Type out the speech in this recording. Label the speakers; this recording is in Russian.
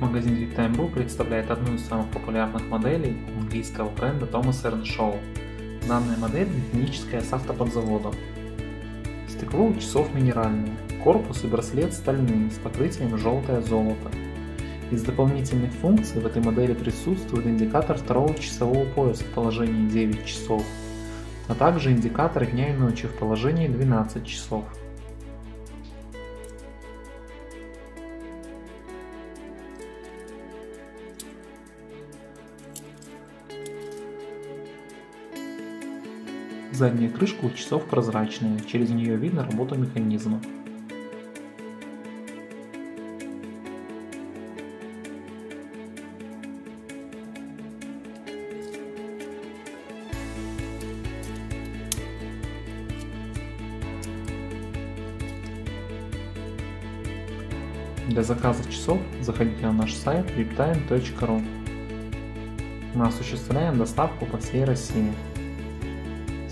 Speaker 1: Магазин VipTime.ru представляет одну из самых популярных моделей английского бренда Thomas Shaw. Данная модель механическая с автоподзаводом. Стекло у часов минеральное, корпус и браслет стальные с покрытием желтое золото. Из дополнительных функций в этой модели присутствует индикатор второго часового пояса в положении 9 часов, а также индикатор дня и ночи в положении 12 часов. Задняя крышка у часов прозрачная, через нее видно работу механизма. Для заказа часов заходите на наш сайт viptime.ru. Мы осуществляем доставку по всей России.